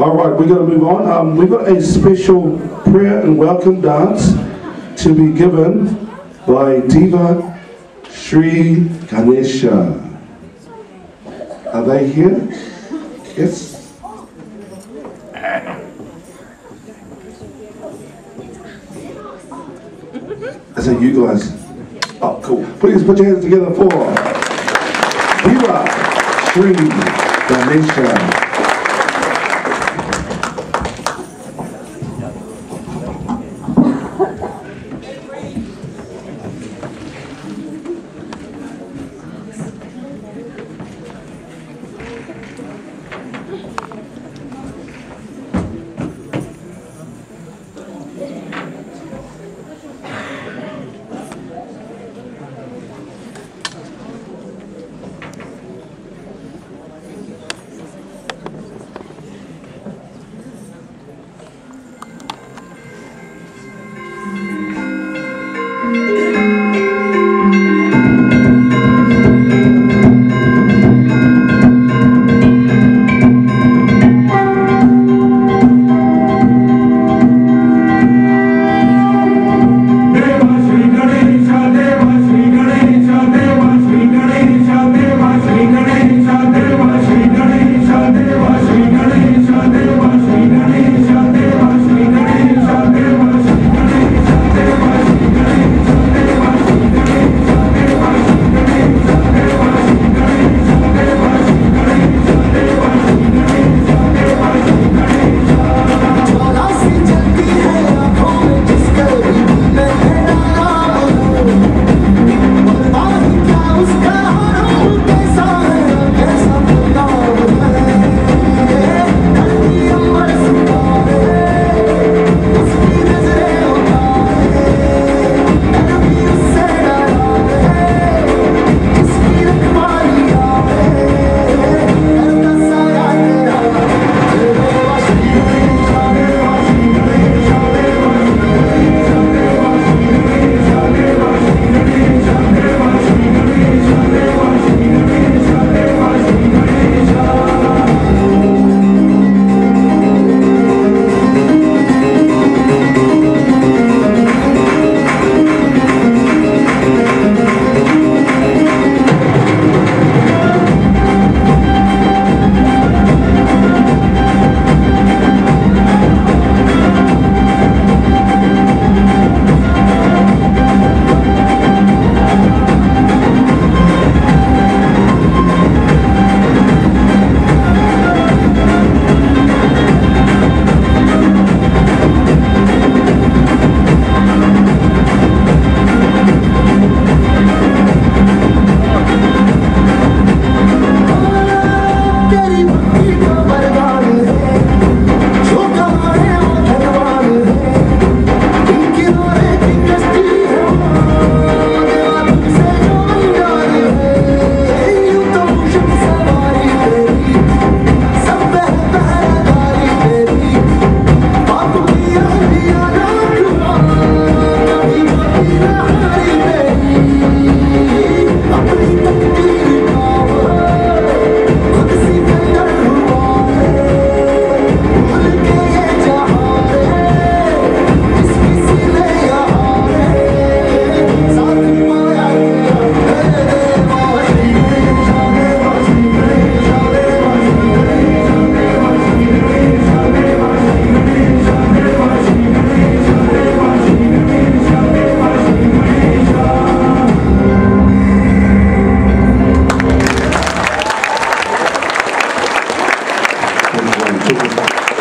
All right, we're going to move on. Um, we've got a special prayer and welcome dance to be given by Diva Sri Ganesha. Are they here? Yes. I said, you guys. Oh, cool. Please put your hands together for Diva Sri Ganesha.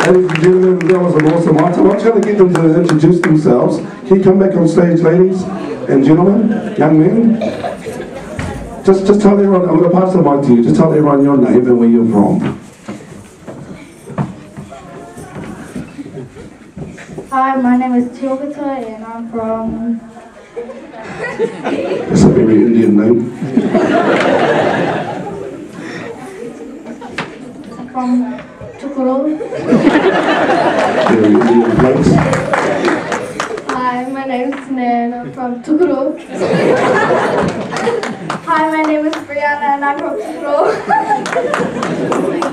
Ladies and gentlemen, that was an awesome item. I'm just going to get them to introduce themselves. Can you come back on stage, ladies and gentlemen, young men? Just, just tell everyone, I'm going to pass the mic to you. Just tell everyone your name and where you're from. Hi, my name is Tilgata and I'm from It's a very Indian name. I'm from Tokoroa. Very Indian place. Hi, my name is Nan. I'm from Tokoroa. Hi, my name is Brianna and I'm from Tokoroa.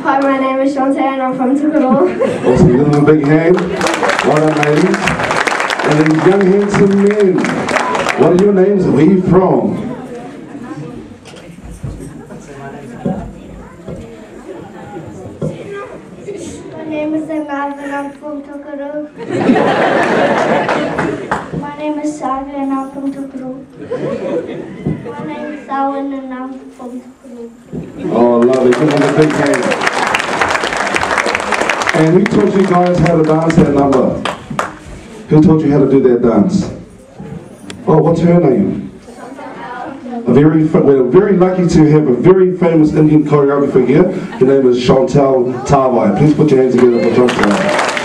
Hi, my name is Shante and I'm from Tokoroa. Awesome. Give them a big hand. Well done, ladies. And then young handsome men. What are your names? Where are you from? My name is Emad and I'm from Tokoroa. my name is Saga and I'm from Tokoroa. My name is Alan and I'm from Tokoroa. Oh, lovely. Give them a big hand. And who taught you guys how to dance that number? Who taught you how to do that dance? Oh, what's her name? Very, we're very lucky to have a very famous Indian choreographer here. Her name is Chantal Tawai. Please put your hands together for Chantal.